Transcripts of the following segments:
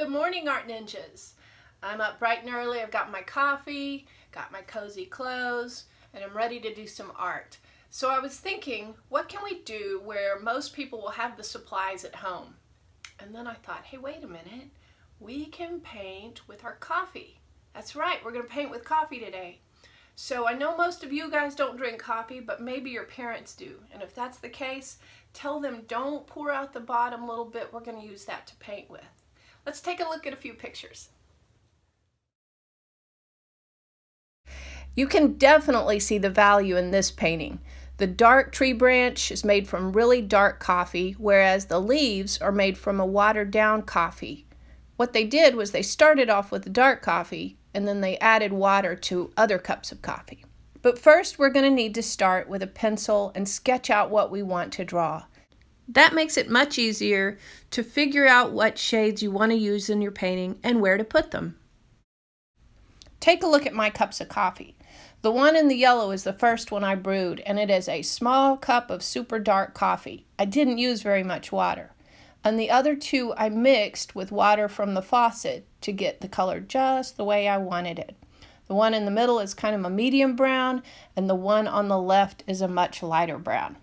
Good morning, Art Ninjas. I'm up bright and early. I've got my coffee, got my cozy clothes, and I'm ready to do some art. So I was thinking, what can we do where most people will have the supplies at home? And then I thought, hey, wait a minute. We can paint with our coffee. That's right, we're going to paint with coffee today. So I know most of you guys don't drink coffee, but maybe your parents do. And if that's the case, tell them don't pour out the bottom little bit. We're going to use that to paint with. Let's take a look at a few pictures. You can definitely see the value in this painting. The dark tree branch is made from really dark coffee, whereas the leaves are made from a watered down coffee. What they did was they started off with the dark coffee and then they added water to other cups of coffee. But first we're going to need to start with a pencil and sketch out what we want to draw. That makes it much easier to figure out what shades you want to use in your painting and where to put them. Take a look at my cups of coffee. The one in the yellow is the first one I brewed, and it is a small cup of super dark coffee. I didn't use very much water. And the other two I mixed with water from the faucet to get the color just the way I wanted it. The one in the middle is kind of a medium brown, and the one on the left is a much lighter brown.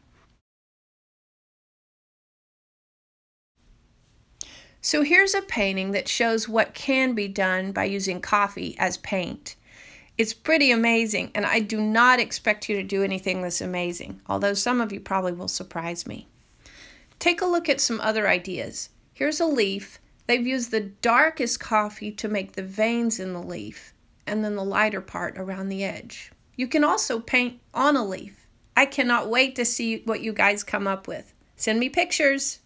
So here's a painting that shows what can be done by using coffee as paint. It's pretty amazing, and I do not expect you to do anything this amazing, although some of you probably will surprise me. Take a look at some other ideas. Here's a leaf. They've used the darkest coffee to make the veins in the leaf, and then the lighter part around the edge. You can also paint on a leaf. I cannot wait to see what you guys come up with. Send me pictures.